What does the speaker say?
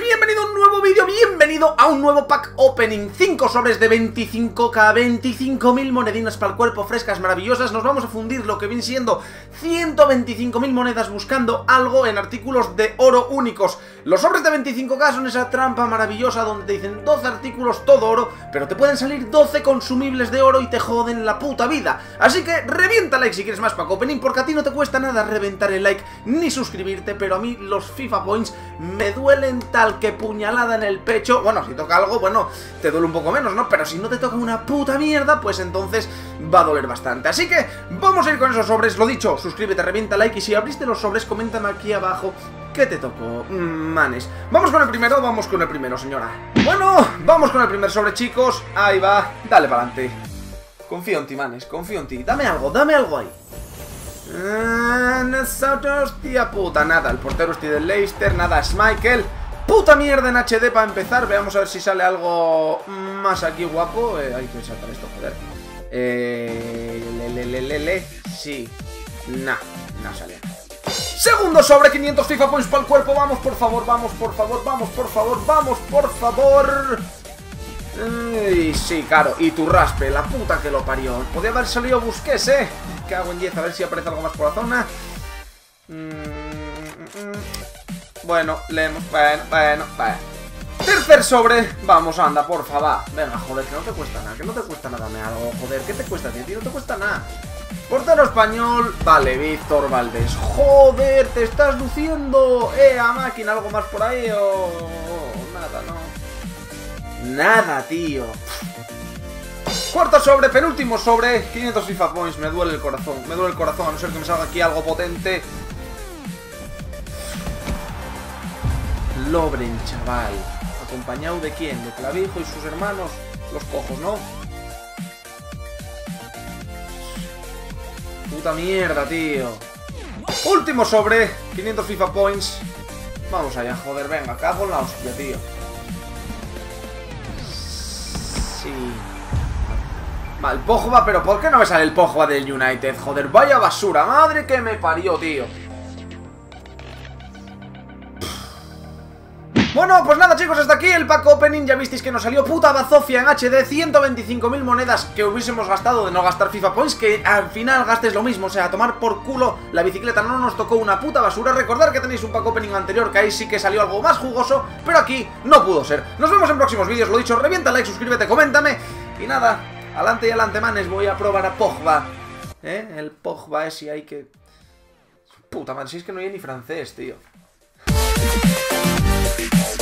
Bienvenido a un nuevo vídeo, bienvenido a un nuevo pack opening. 5 sobres de 25k, 25.000 monedinas para el cuerpo, frescas, maravillosas. Nos vamos a fundir lo que viene siendo 125.000 monedas buscando algo en artículos de oro únicos. Los sobres de 25k son esa trampa maravillosa donde te dicen 12 artículos todo oro Pero te pueden salir 12 consumibles de oro y te joden la puta vida. Así que revienta like si quieres más pack opening porque a ti no te cuesta nada reventar el like ni suscribirte Pero a mí los FIFA Points me duelen tal que puñalada en el pecho. Bueno, si toca algo, bueno, te duele un poco menos, ¿no? Pero si no te toca una puta mierda, pues entonces va a doler bastante. Así que vamos a ir con esos sobres. Lo dicho, suscríbete, revienta like y si abriste los sobres, coméntame aquí abajo ¿Qué te tocó? Manes. Vamos con el primero, vamos con el primero, señora. Bueno, vamos con el primer sobre, chicos. Ahí va. Dale para adelante. Confío en ti, manes, confío en ti. Dame algo, dame algo ahí. Ah, hostia puta, nada, el portero este del Leicester, nada, es Michael Puta mierda en HD para empezar, veamos a ver si sale algo más aquí guapo. Eh, Hay que saltar esto, joder. Eh... Le, le, le, le, sí. Nah, no sale. Segundo sobre 500 FIFA Points para el cuerpo, vamos por favor, vamos por favor, vamos por favor, vamos por favor. Sí, claro, y tu raspe, la puta que lo parió. Podría haber salido Busquets, ¿eh? Hago en 10, a ver si aparece algo más por la zona. Mm, mm, mm. Bueno, leemos. Bueno, bueno, bueno. Tercer sobre. Vamos, anda, porfa, va. Venga, joder, que no te cuesta nada, que no te cuesta nada me algo, joder. ¿Qué te cuesta, tío? No te cuesta nada. Portero español, vale, Víctor Valdés. Joder, te estás luciendo. Eh, a máquina, algo más por ahí o. Nada, no. Nada, tío. Cuarto sobre, penúltimo sobre 500 FIFA Points, me duele el corazón Me duele el corazón, a no ser que me salga aquí algo potente Lobren, chaval ¿Acompañado de quién? ¿De Clavijo y sus hermanos? Los cojos, ¿no? Puta mierda, tío Último sobre 500 FIFA Points Vamos allá, joder, venga, cago en la hostia, tío sí. Mal, Pogba, pero ¿por qué no me sale el Pogba del United? Joder, vaya basura, madre que me parió, tío Bueno, pues nada chicos, hasta aquí el pack opening. Ya visteis que nos salió puta bazofia en HD 125.000 monedas que hubiésemos gastado de no gastar FIFA Points Que al final gastes lo mismo, o sea, a tomar por culo La bicicleta. No nos tocó una puta basura. Recordar que tenéis un pack opening anterior que ahí sí que salió algo más jugoso Pero aquí no pudo ser. Nos vemos en próximos vídeos, lo dicho, revienta like, suscríbete, coméntame. Y nada, adelante y adelante manes, voy a probar a Pogba. ¿Eh? El Pogba ese hay que... Puta madre, si es que no hay ni francés, tío Thank you.